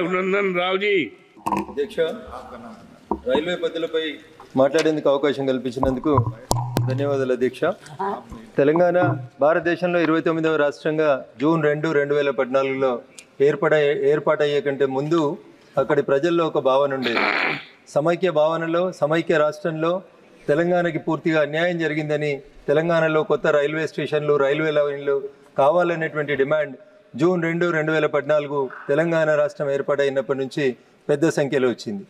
అభినందన్ రావుజీ. అధ్యక్ష రైల్వే పద్ధతులపై మాట్లాడేందుకు అవకాశం కల్పించినందుకు ధన్యవాదాలు అధ్యక్ష. తెలంగాణ భారతదేశంలో ఇరవై తొమ్మిదవ రాష్ట్రంగా జూన్ రెండు రెండు వేల పద్నాలుగులో ఏర్పడ ఏర్పాటయ్యే కంటే ముందు అక్కడి ప్రజల్లో ఒక భావన ఉండేది. సమైక్య భావనలో సమైక్య రాష్ట్రంలో తెలంగాణకి పూర్తిగా అన్యాయం జరిగిందని తెలంగాణలో కొత్త రైల్వే స్టేషన్లు రైల్వే లైన్లు కావాలనేటువంటి డిమాండ్ జూన్ రెండు రెండు వేల పద్నాలుగు తెలంగాణ రాష్ట్రం ఏర్పాటైనప్పటి నుంచి పెద్ద సంఖ్యలో వచ్చింది.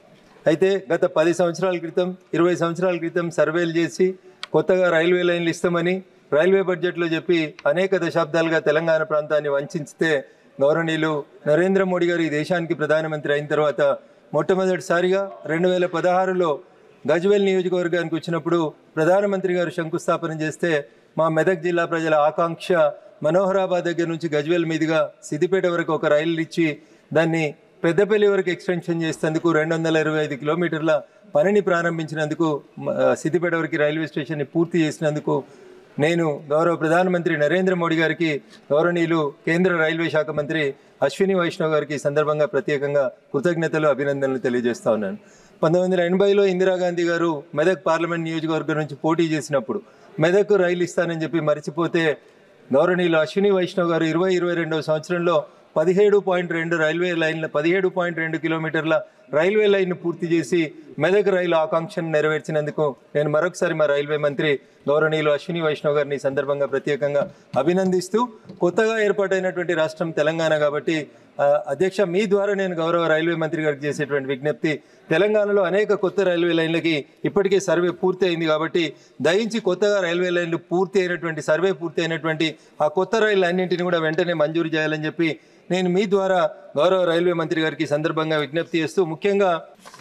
అయితే గత పది సంవత్సరాల క్రితం ఇరవై సంవత్సరాల క్రితం సర్వేలు చేసి కొత్తగా రైల్వే లైన్లు ఇస్తామని రైల్వే బడ్జెట్లో చెప్పి అనేక దశాబ్దాలుగా తెలంగాణ ప్రాంతాన్ని వంచితే గౌరవనీయులు నరేంద్ర మోడీ గారు ఈ దేశానికి ప్రధానమంత్రి అయిన తర్వాత మొట్టమొదటిసారిగా రెండు వేల పదహారులో గజ్వేల్ నియోజకవర్గానికి వచ్చినప్పుడు ప్రధానమంత్రి గారు శంకుస్థాపన చేస్తే మా మెదక్ జిల్లా ప్రజల ఆకాంక్ష మనోహరాబాద్ దగ్గర నుంచి గజ్వేల్ మీదుగా సిద్దిపేట వరకు ఒక రైలు ఇచ్చి దాన్ని పెద్దపల్లి వరకు ఎక్స్టెన్షన్ చేసేందుకు రెండు వందల ఇరవై ఐదు కిలోమీటర్ల పనిని ప్రారంభించినందుకు సిద్దిపేట వరకు రైల్వే స్టేషన్ని పూర్తి చేసినందుకు నేను గౌరవ ప్రధానమంత్రి నరేంద్ర మోడీ గారికి గౌరవనీయులు కేంద్ర రైల్వే శాఖ మంత్రి అశ్విని వైష్ణవ్ గారికి ఈ సందర్భంగా ప్రత్యేకంగా కృతజ్ఞతలు అభినందనలు తెలియజేస్తా ఉన్నాను. పంతొమ్మిది వందల ఎనభైలో ఇందిరాగాంధీ గారు మెదక్ పార్లమెంట్ నియోజకవర్గం నుంచి పోటీ చేసినప్పుడు మెదక్ రైలు ఇస్తానని చెప్పి మర్చిపోతే గౌరవనీయులు అశ్విని వైష్ణవ్ గారు ఇరవై ఇరవై రెండవ సంవత్సరంలో పదిహేడు పాయింట్ రెండు రైల్వే లైన్ల పదిహేడు పాయింట్ రెండు కిలోమీటర్ల రైల్వే లైన్ పూర్తి చేసి మెదక్ రైలు ఆకాంక్షను నెరవేర్చినందుకు నేను మరొకసారి మా రైల్వే మంత్రి గౌరవనీయులు అశ్విని వైష్ణవ్ గారిని సందర్భంగా ప్రత్యేకంగా అభినందిస్తూ కొత్తగా ఏర్పాటైనటువంటి రాష్ట్రం తెలంగాణ కాబట్టి అధ్యక్ష మీ ద్వారా నేను గౌరవ రైల్వే మంత్రి గారికి చేసేటువంటి విజ్ఞప్తి తెలంగాణలో అనేక కొత్త రైల్వే లైన్లకి ఇప్పటికే సర్వే పూర్తి అయింది కాబట్టి దయించి కొత్తగా రైల్వే లైన్లు పూర్తి అయినటువంటి సర్వే పూర్తి అయినటువంటి ఆ కొత్త రైలు అన్నింటిని కూడా వెంటనే మంజూరు చేయాలని చెప్పి నేను మీ ద్వారా గౌరవ రైల్వే మంత్రి గారికి సందర్భంగా విజ్ఞప్తి చేస్తూ ముఖ్యంగా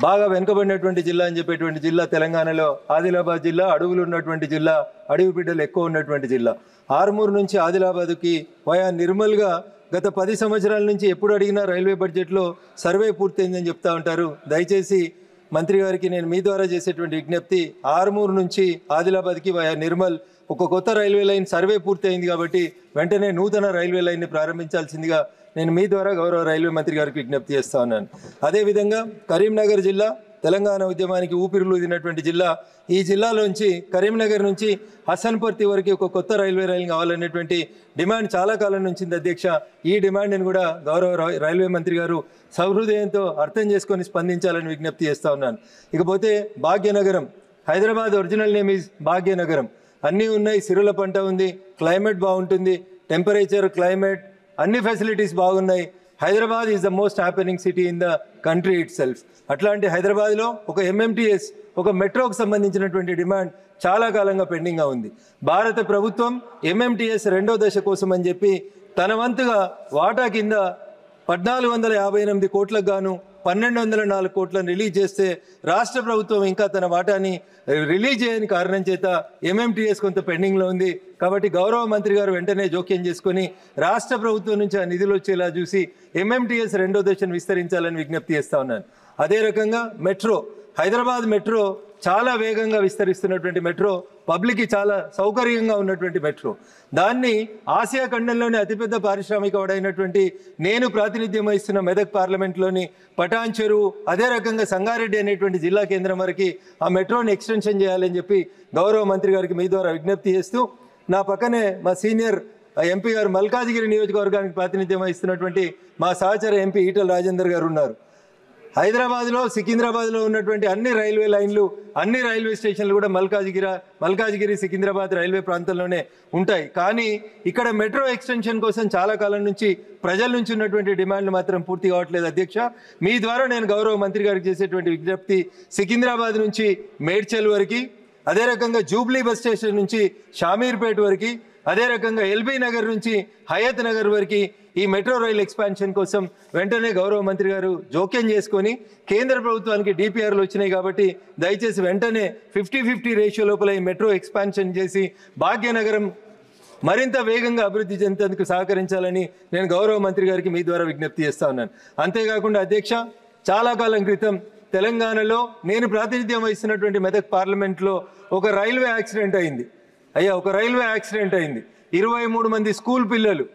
బాగా వెనుకబడినటువంటి జిల్లా అని చెప్పేటువంటి జిల్లా తెలంగాణలో ఆదిలాబాద్ జిల్లా అడవులు ఉన్నటువంటి జిల్లా అడవి బిడ్డలు ఎక్కువ ఉన్నటువంటి జిల్లా. ఆరుమూరు నుంచి ఆదిలాబాద్కి వయా నిర్మల్గా గత పది సంవత్సరాల నుంచి ఎప్పుడు అడిగినా రైల్వే బడ్జెట్లో సర్వే పూర్తయిందని చెప్తా ఉంటారు. దయచేసి మంత్రి గారికి నేను మీ ద్వారా చేసేటువంటి విజ్ఞప్తి ఆరుమూరు నుంచి ఆదిలాబాద్కి వయా నిర్మల్ ఒక కొత్త రైల్వే లైన్ సర్వే పూర్తయింది కాబట్టి వెంటనే నూతన రైల్వే లైన్ని ప్రారంభించాల్సిందిగా నేను మీ ద్వారా గౌరవ రైల్వే మంత్రి గారికి విజ్ఞప్తి చేస్తా ఉన్నాను. అదేవిధంగా కరీంనగర్ జిల్లా తెలంగాణ ఉద్యమానికి ఊపిరిలూదినటువంటి జిల్లా ఈ జిల్లాలోంచి కరీంనగర్ నుంచి హసన్పర్తి వరకు ఒక కొత్త రైల్వే రైలు కావాలనేటువంటి డిమాండ్ చాలా కాలం నుంచి అధ్యక్ష. ఈ డిమాండ్ని కూడా గౌరవ రై- రైల్వే మంత్రి గారు సహృదయంతో అర్థం చేసుకొని స్పందించాలని విజ్ఞప్తి చేస్తా ఉన్నాను. ఇకపోతే Bhagyanagaram Hyderabad original name is Bhagyanagaram. అన్నీ ఉన్నాయి సిరుల పంట ఉంది క్లైమేట్ బాగుంటుంది టెంపరేచర్ క్లైమేట్ అన్ని ఫెసిలిటీస్ బాగున్నాయి. Hyderabad is the most happening city in the country itself అట్లాంటి హైదరాబాద్లో ఒక ఎంఎంటీఎస్ ఒక మెట్రోకు సంబంధించినటువంటి డిమాండ్ చాలా కాలంగా పెండింగ్గా ఉంది. భారత ప్రభుత్వం ఎంఎంటీఎస్ రెండో దశ కోసం అని చెప్పి తన వంతుగా వాటా కింద పద్నాలుగు వందల యాభై ఎనిమిది కోట్లకు గాను పన్నెండు వందల నాలుగు కోట్లను రిలీజ్ చేస్తే రాష్ట్ర ప్రభుత్వం ఇంకా తన వాటాని రిలీజ్ చేయని కారణం చేత ఎంఎంటీఎస్ కొంత పెండింగ్లో ఉంది. కాబట్టి గౌరవ మంత్రి గారు వెంటనే జోక్యం చేసుకొని రాష్ట్ర ప్రభుత్వం నుంచి ఆ నిధులు వచ్చేలా చూసి ఎంఎంటీఎస్ రెండో దశను విస్తరించాలని విజ్ఞప్తి చేస్తా ఉన్నాను. అదే రకంగా మెట్రో హైదరాబాద్ మెట్రో చాలా వేగంగా విస్తరిస్తున్నటువంటి మెట్రో పబ్లిక్కి చాలా సౌకర్యంగా ఉన్నటువంటి మెట్రో. దాన్ని ఆసియా ఖండంలోని అతిపెద్ద పారిశ్రామికవాడైనటువంటి నేను ప్రాతినిధ్యం వహిస్తున్న మెదక్ పార్లమెంట్లోని పటాన్ చెరువు అదే రకంగా సంగారెడ్డి అనేటువంటి జిల్లా కేంద్రం వరకు ఆ మెట్రోని ఎక్స్టెన్షన్ చేయాలని చెప్పి గౌరవ మంత్రి గారికి మీ ద్వారా విజ్ఞప్తి చేస్తూ నా పక్కనే మా సీనియర్ ఎంపీ గారు మల్కాజిగిరి నియోజకవర్గానికి ప్రాతినిధ్యం వహిస్తున్నటువంటి మా సహచర ఎంపీ ఈటల రాజేందర్ గారు ఉన్నారు. హైదరాబాద్లో సికింద్రాబాద్లో ఉన్నటువంటి అన్ని రైల్వే లైన్లు అన్ని రైల్వే స్టేషన్లు కూడా మల్కాజిగిరి మల్కాజిగిరి సికింద్రాబాద్ రైల్వే ప్రాంతంలోనే ఉంటాయి. కానీ ఇక్కడ మెట్రో ఎక్స్టెన్షన్ కోసం చాలా కాలం నుంచి ప్రజల నుంచి ఉన్నటువంటి డిమాండ్లు మాత్రం పూర్తి కావట్లేదు అధ్యక్ష. మీ ద్వారా నేను గౌరవ మంత్రి గారికి చేసేటువంటి విజ్ఞప్తి సికింద్రాబాద్ నుంచి మేడ్చల్ వరకు అదే రకంగా జూబ్లీ బస్ స్టేషన్ నుంచి షామీర్పేట వరకు అదే రకంగా ఎల్బీ నగర్ నుంచి హయత్ నగర్ వరకు ఈ మెట్రో రైల్ ఎక్స్పాన్షన్ కోసం వెంటనే గౌరవ మంత్రి గారు జోక్యం చేసుకొని కేంద్ర ప్రభుత్వానికి డిపిఆర్లు వచ్చినాయి కాబట్టి దయచేసి వెంటనే ఫిఫ్టీ ఫిఫ్టీ రేషియో లోపల ఈ మెట్రో ఎక్స్పాన్షన్ చేసి భాగ్యనగరం మరింత వేగంగా అభివృద్ధి చెందేందుకు సహకరించాలని నేను గౌరవ మంత్రి గారికి మీ ద్వారా విజ్ఞప్తి చేస్తా ఉన్నాను. అంతేకాకుండా అధ్యక్ష చాలా కాలం క్రితం తెలంగాణలో నేను ప్రాతినిధ్యం వహిస్తున్నటువంటి మెదక్ పార్లమెంట్లో ఒక రైల్వే యాక్సిడెంట్ అయింది. అయ్యా ఒక రైల్వే యాక్సిడెంట్ అయింది ఇరవై మూడు మంది స్కూల్ పిల్లలు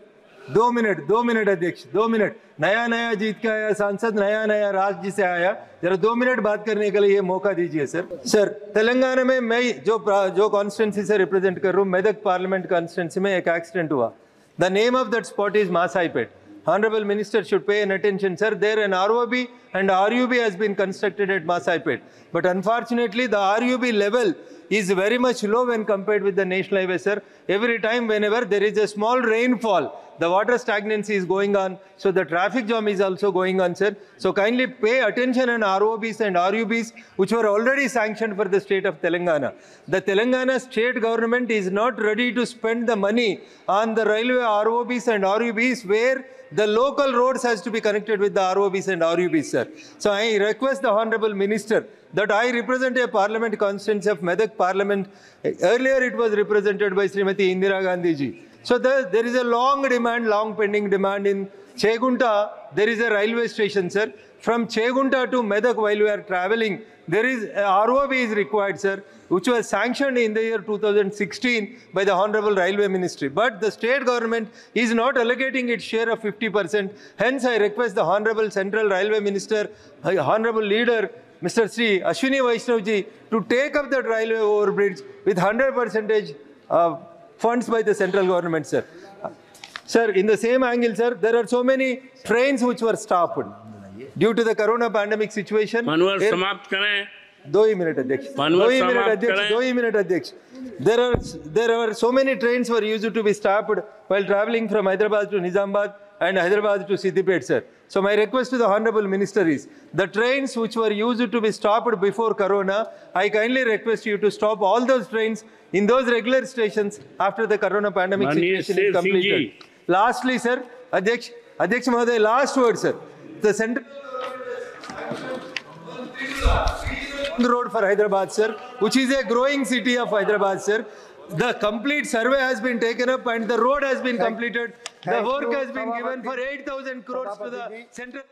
दो मिनट दो मिनट अध्यक्ष दो मिनट नया नया जीत के आया सांसद नया नया राज्य से आया जरा दो मिनट बात करने के लिए मौका दीजिए सर सर तेलंगाना में मैं जो प्रा- जो कॉन्स्टिट्यूंसी से रिप्रेजेंट कर रहा हूँ मेदक पार्लियामेंट कॉन्स्टिट्यूंसी में एक एक्सीडेंट हुआ the name of that spot is Masaipet Honorable Minister should pay an attention, sir. There an ROB and RUB has been constructed at Masaipet. But unfortunately, the RUB level is very much low when compared with the national highway, sir. Every time, whenever there is a small rainfall, the water stagnancy is going on. So the traffic jam is also going on, sir. So kindly pay attention on ROBs and RUBs, which were already sanctioned for the state of Telangana. The Telangana state government is not ready to spend the money on the railway ROBs and RUBs where the local roads has to be connected with the ROBs and RUBs, sir. So I request the Honorable Minister that I represent a parliament constituency of Medak Parliament. Earlier it was represented by Srimati Indira Gandhi ji. So the, there is a long demand, long pending demand in Chegunta. There is a railway station, sir. From Chegunta to Medak while we are traveling, there is a ROB is required, sir, which was sanctioned in the year 2016 by the Honorable Railway Ministry. But the state government is not allocating its share of 50%. Hence, I request the Honorable Central Railway Minister, uh, Honorable Leader, Mr. Sri Ashwini Vaishnavji, to take up that railway overbridge with 100 percentage uh, funds by the central government, sir. Sir, in the same angle, sir, there are so many trains which were stopped due to the corona pandemic situation. Manohar Air- समाप्त करें दो ही minute अध्यक्ष मानव दो ही minute समाप्त अध्यक्ष करें। दो ही मिनट अध्यक्ष there are there are so many trains were used to be stopped while traveling from hyderabad to nizamabad and hyderabad to siddipet sir so my request to the Honorable Minister is, the trains which were used to be stopped before Corona, I kindly request you to stop all those trains in those regular stations after the Corona pandemic Mani situation is completed. Singhi. Lastly, sir, Adyaksh, Adyaksh Mahaday, last word, sir. The central road for Hyderabad, sir, which is a growing city of Hyderabad, sir. The complete survey has been taken up and the road has been completed the work has been given for 8,000 crores to the central.